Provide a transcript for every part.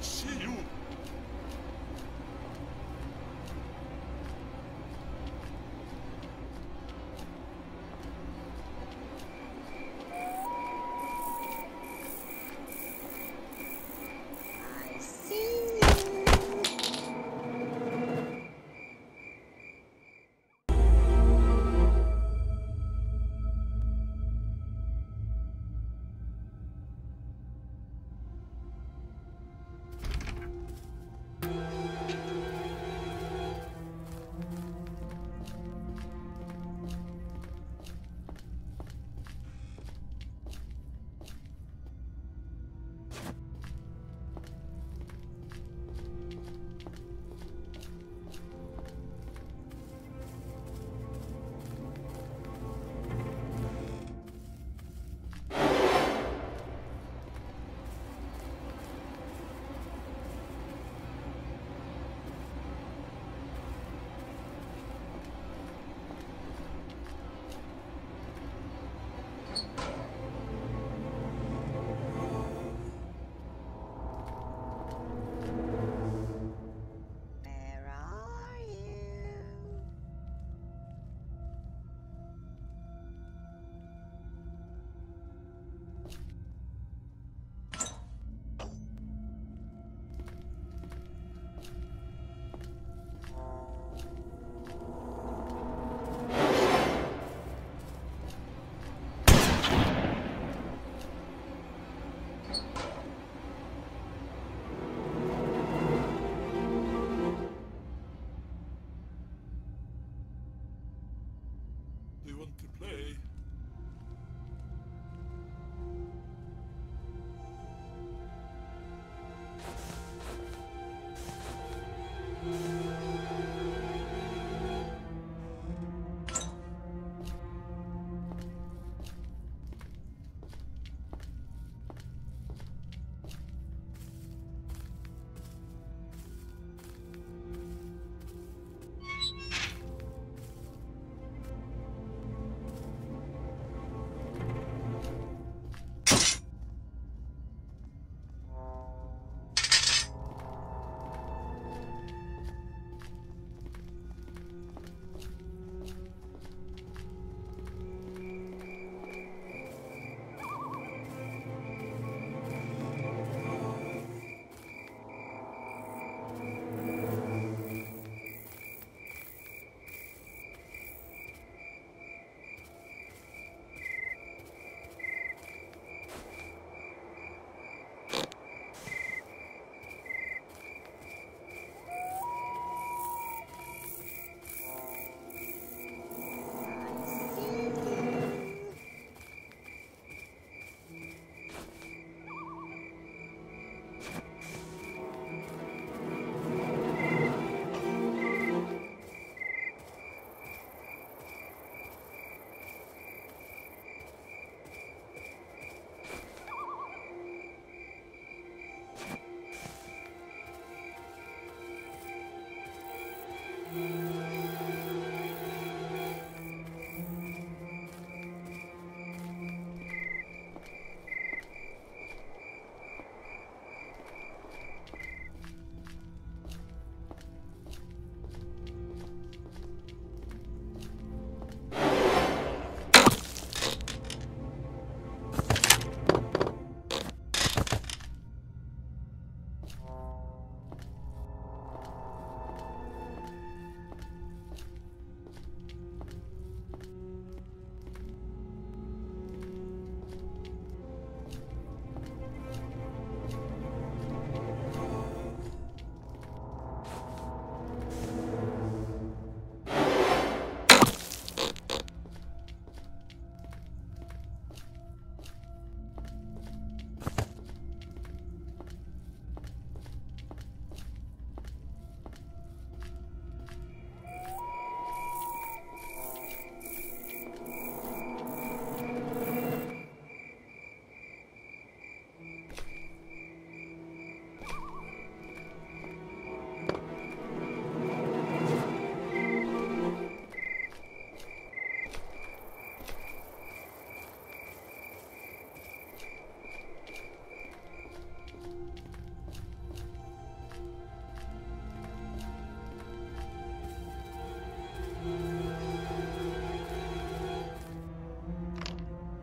I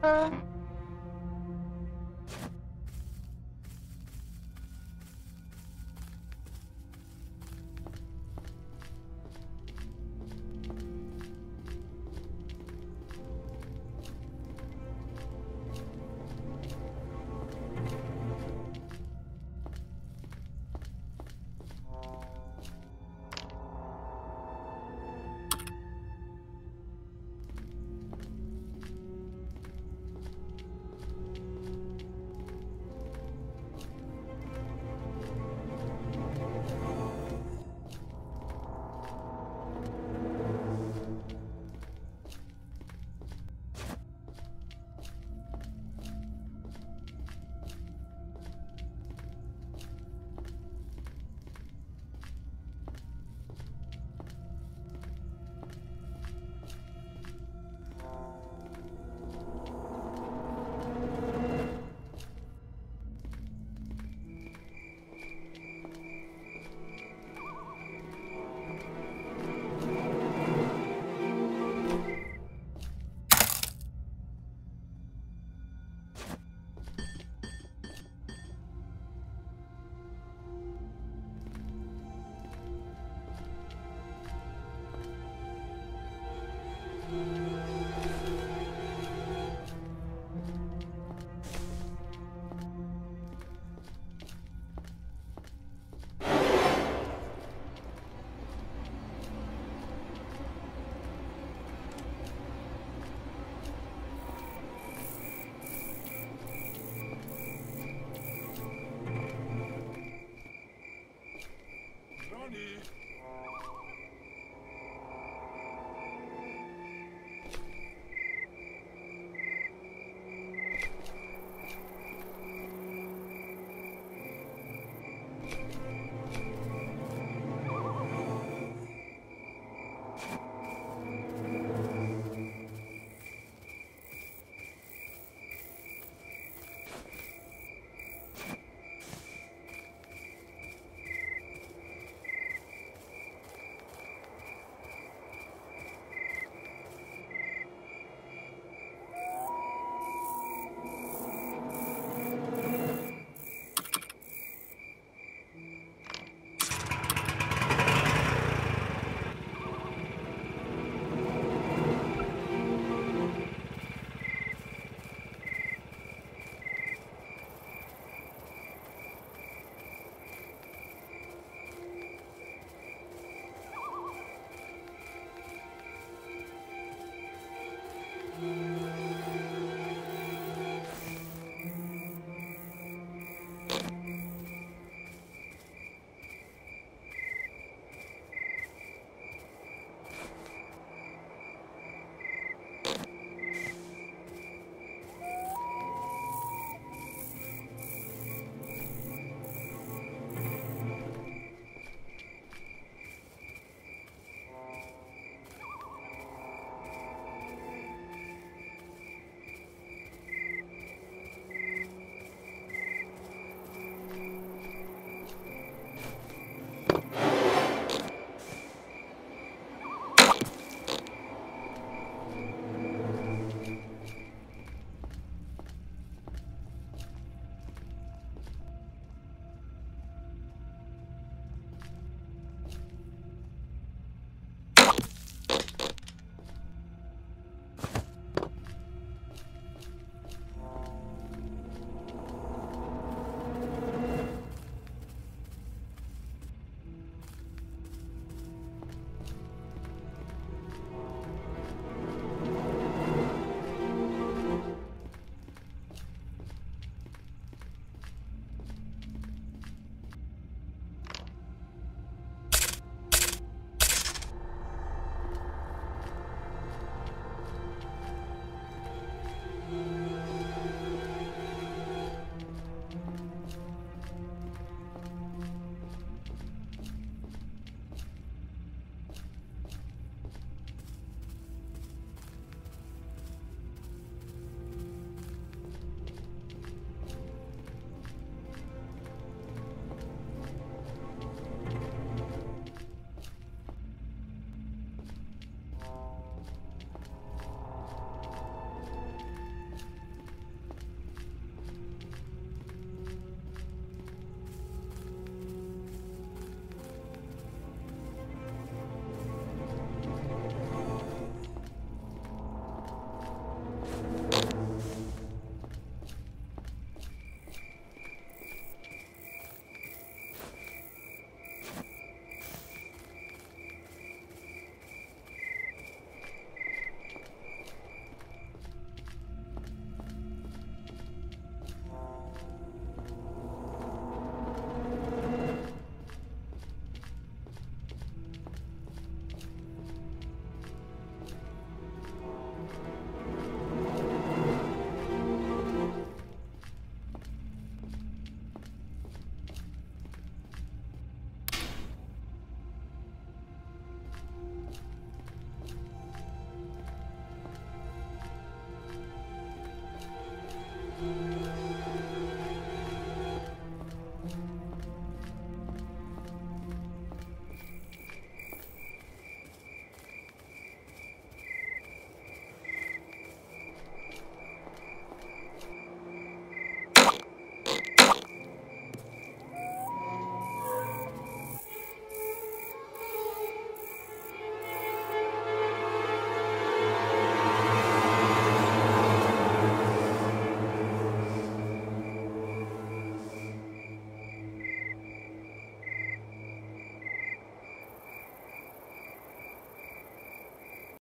Uh... Ronnie!